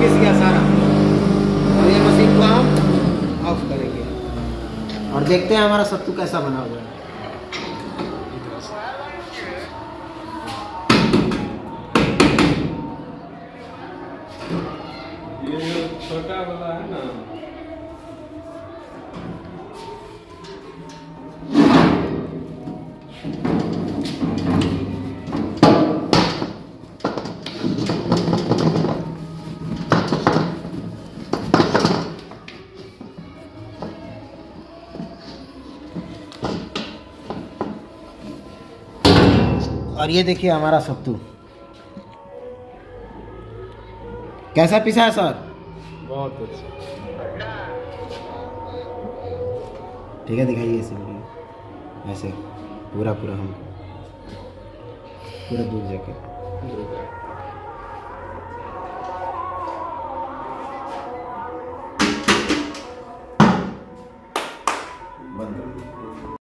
घिस गया सारा। और ये मशीन को हम ऑफ़ करेंगे। और देखते हैं हमारा सत्तू कैसा बना हुआ है। छोटा वाला है ना। Thank you. और ये देखिए हमारा सत्तू। कैसा पिसा है सर? बहुत अच्छा। ठीक है दिखाइए ऐसे ऐसे पूरा पूरा हम। पूरा दूर जाके। दूर।